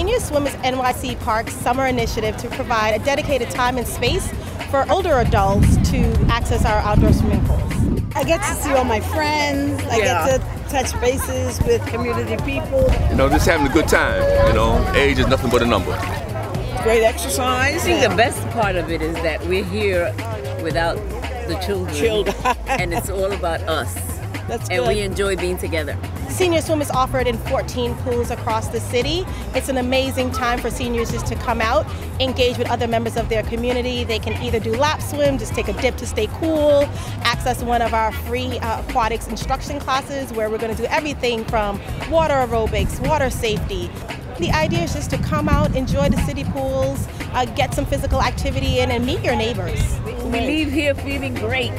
Senior Swimmers NYC Park's summer initiative to provide a dedicated time and space for older adults to access our outdoor swimming pools. I get to see all my friends. I Yeah. get to touch bases with community people. You know, just having a good time. You know, age is nothing but a number. Great exercise. I think the best part of it is that we're here without the children. Children. and it's all about us. That's And good. we enjoy being together. Senior Swim is offered in 14 pools across the city. It's an amazing time for seniors just to come out, engage with other members of their community. They can either do lap swim, just take a dip to stay cool, access one of our free uh, aquatics instruction classes where we're going to do everything from water aerobics, water safety. The idea is just to come out, enjoy the city pools, uh, get some physical activity in, and meet your neighbors. We leave here feeling great.